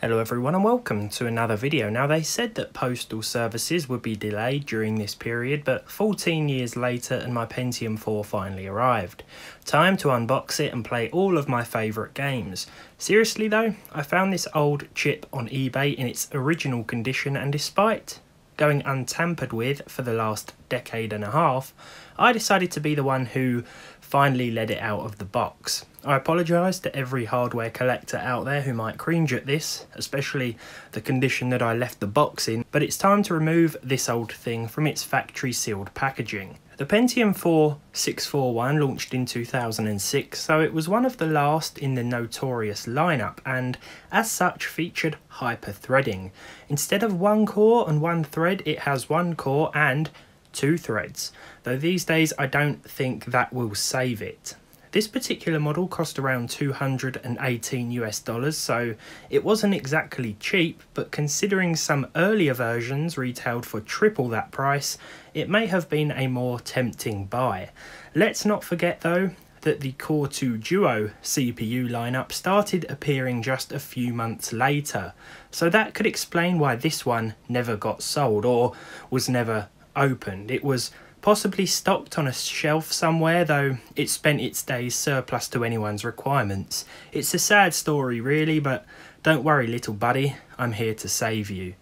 Hello everyone and welcome to another video. Now they said that postal services would be delayed during this period but 14 years later and my Pentium 4 finally arrived. Time to unbox it and play all of my favourite games. Seriously though, I found this old chip on eBay in its original condition and despite going untampered with for the last decade and a half, I decided to be the one who finally let it out of the box. I apologise to every hardware collector out there who might cringe at this, especially the condition that I left the box in, but it's time to remove this old thing from its factory sealed packaging. The Pentium 4 641 launched in 2006, so it was one of the last in the notorious lineup and as such featured hyper threading. Instead of one core and one thread, it has one core and two threads, though these days I don't think that will save it. This particular model cost around 218 US dollars, so it wasn't exactly cheap, but considering some earlier versions retailed for triple that price, it may have been a more tempting buy. Let's not forget though, that the Core 2 Duo CPU lineup started appearing just a few months later, so that could explain why this one never got sold or was never opened. It was possibly stocked on a shelf somewhere, though it spent its days surplus to anyone's requirements. It's a sad story, really, but don't worry, little buddy, I'm here to save you.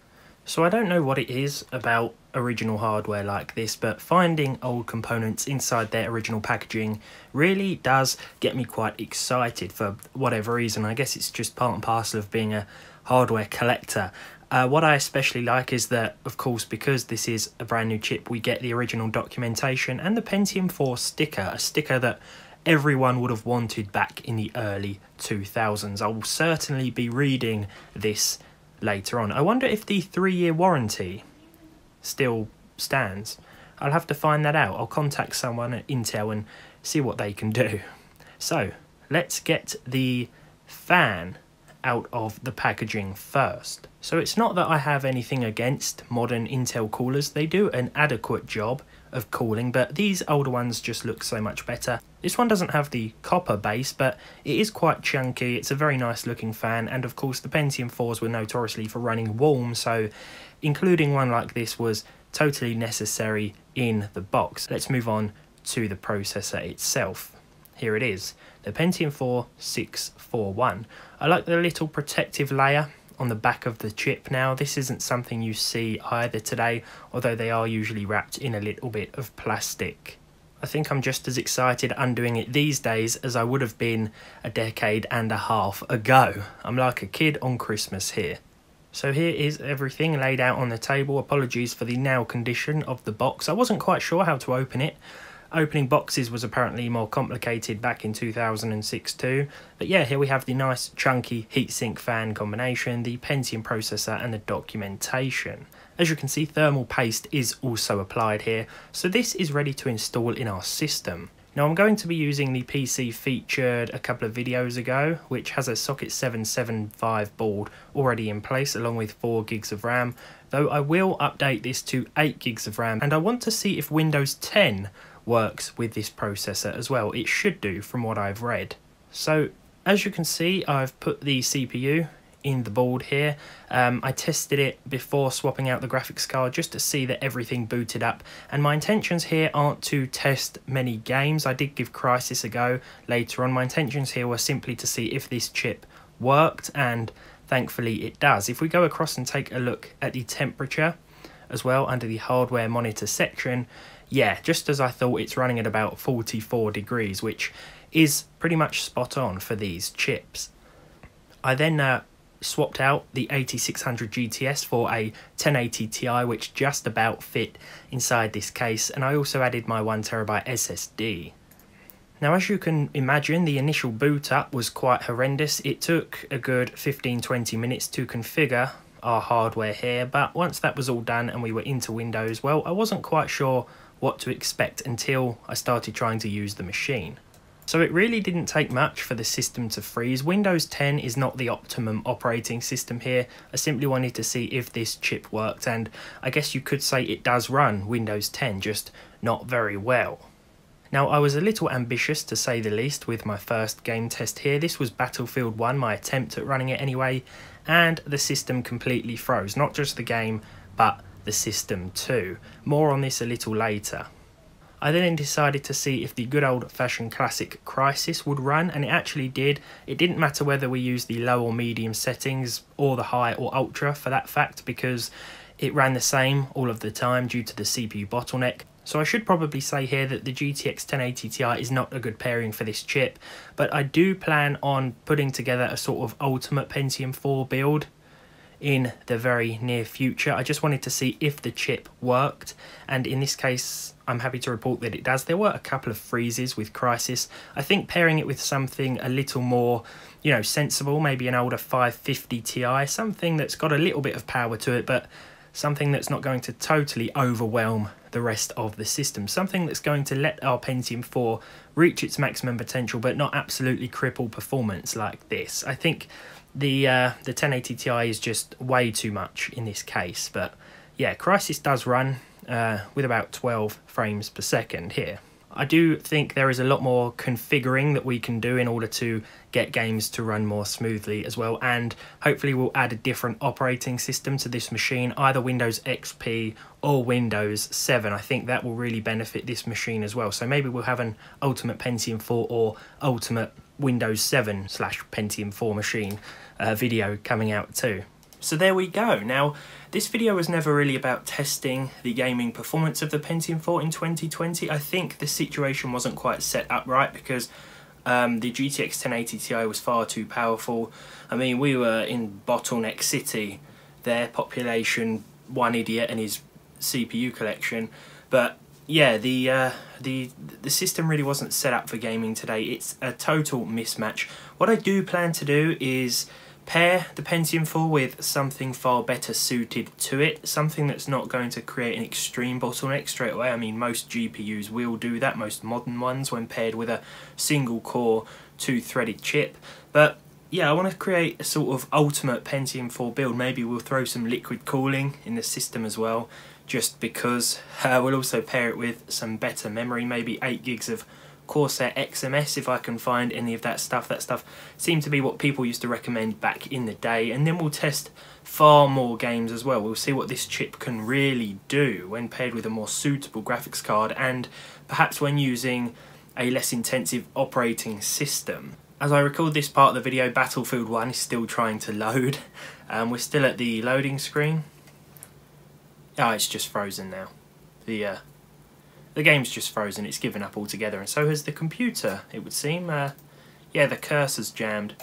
So I don't know what it is about original hardware like this, but finding old components inside their original packaging really does get me quite excited for whatever reason. I guess it's just part and parcel of being a hardware collector. Uh, what I especially like is that, of course, because this is a brand new chip, we get the original documentation and the Pentium 4 sticker, a sticker that everyone would have wanted back in the early 2000s. I will certainly be reading this later on. I wonder if the three year warranty still stands. I'll have to find that out. I'll contact someone at Intel and see what they can do. So, let's get the fan out of the packaging first. So it's not that I have anything against modern Intel coolers, they do an adequate job of cooling, but these older ones just look so much better. This one doesn't have the copper base, but it is quite chunky, it's a very nice looking fan, and of course the Pentium 4s were notoriously for running warm, so including one like this was totally necessary in the box. Let's move on to the processor itself. Here it is, the Pentium 4 641. I like the little protective layer on the back of the chip now. This isn't something you see either today, although they are usually wrapped in a little bit of plastic. I think I'm just as excited undoing it these days as I would have been a decade and a half ago. I'm like a kid on Christmas here. So here is everything laid out on the table. Apologies for the now condition of the box. I wasn't quite sure how to open it. Opening boxes was apparently more complicated back in 2006 too. But yeah, here we have the nice chunky heatsink fan combination, the Pentium processor and the documentation. As you can see, thermal paste is also applied here, so this is ready to install in our system. Now I'm going to be using the PC featured a couple of videos ago, which has a socket 775 board already in place along with 4 gigs of RAM, though I will update this to 8 gigs of RAM and I want to see if Windows 10 works with this processor as well. It should do from what I've read. So as you can see, I've put the CPU in the board here. Um, I tested it before swapping out the graphics card just to see that everything booted up and my intentions here aren't to test many games. I did give Crysis a go later on. My intentions here were simply to see if this chip worked and thankfully it does. If we go across and take a look at the temperature as well under the hardware monitor section, yeah, just as I thought, it's running at about 44 degrees, which is pretty much spot on for these chips. I then uh, swapped out the 8600 GTS for a 1080 Ti, which just about fit inside this case, and I also added my 1TB SSD. Now, as you can imagine, the initial boot up was quite horrendous. It took a good 15-20 minutes to configure our hardware here, but once that was all done and we were into Windows, well, I wasn't quite sure what to expect until I started trying to use the machine. So it really didn't take much for the system to freeze. Windows 10 is not the optimum operating system here. I simply wanted to see if this chip worked and I guess you could say it does run Windows 10, just not very well. Now I was a little ambitious to say the least with my first game test here. This was Battlefield 1, my attempt at running it anyway, and the system completely froze. Not just the game, but the system too. More on this a little later. I then decided to see if the good old fashioned classic Crysis would run, and it actually did. It didn't matter whether we used the low or medium settings, or the high or ultra for that fact, because it ran the same all of the time due to the CPU bottleneck. So I should probably say here that the GTX 1080 Ti is not a good pairing for this chip, but I do plan on putting together a sort of ultimate Pentium 4 build in the very near future. I just wanted to see if the chip worked, and in this case, I'm happy to report that it does. There were a couple of freezes with Crysis. I think pairing it with something a little more, you know, sensible, maybe an older 550 Ti, something that's got a little bit of power to it, but something that's not going to totally overwhelm the rest of the system. Something that's going to let our Pentium 4 reach its maximum potential, but not absolutely cripple performance like this. I think the uh, the 1080 Ti is just way too much in this case. But yeah, Crysis does run uh, with about 12 frames per second here. I do think there is a lot more configuring that we can do in order to get games to run more smoothly as well and hopefully we'll add a different operating system to this machine either Windows XP or Windows 7 I think that will really benefit this machine as well so maybe we'll have an Ultimate Pentium 4 or Ultimate Windows 7 slash Pentium 4 machine uh, video coming out too. So there we go. Now, this video was never really about testing the gaming performance of the Pentium 4 in 2020. I think the situation wasn't quite set up right because um, the GTX 1080 Ti was far too powerful. I mean, we were in bottleneck city, their population, one idiot and his CPU collection, but yeah, the uh, the the system really wasn't set up for gaming today. It's a total mismatch. What I do plan to do is pair the Pentium 4 with something far better suited to it, something that's not going to create an extreme bottleneck straight away. I mean, most GPUs will do that, most modern ones, when paired with a single core, two threaded chip. But yeah, I want to create a sort of ultimate Pentium 4 build. Maybe we'll throw some liquid cooling in the system as well, just because uh, we'll also pair it with some better memory, maybe 8 gigs of Corsair XMS if I can find any of that stuff. That stuff seemed to be what people used to recommend back in the day. And then we'll test far more games as well. We'll see what this chip can really do when paired with a more suitable graphics card and perhaps when using a less intensive operating system. As I record this part of the video, Battlefield 1 is still trying to load. Um, we're still at the loading screen. Oh, it's just frozen now. The uh, the game's just frozen, it's given up altogether, and so has the computer, it would seem. Uh, yeah, the cursor's jammed.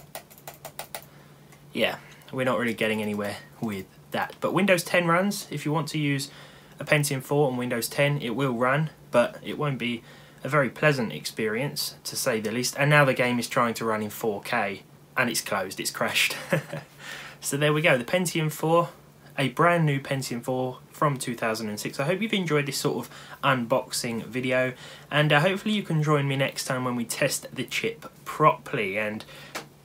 Yeah, we're not really getting anywhere with that. But Windows 10 runs, if you want to use a Pentium 4 on Windows 10, it will run, but it won't be a very pleasant experience, to say the least. And now the game is trying to run in 4K, and it's closed, it's crashed. so there we go, the Pentium 4 a brand new Pentium 4 from 2006. I hope you've enjoyed this sort of unboxing video and uh, hopefully you can join me next time when we test the chip properly and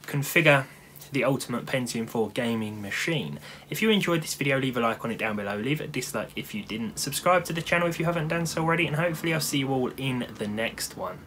configure the ultimate Pentium 4 gaming machine. If you enjoyed this video, leave a like on it down below, leave a dislike if you didn't, subscribe to the channel if you haven't done so already, and hopefully I'll see you all in the next one.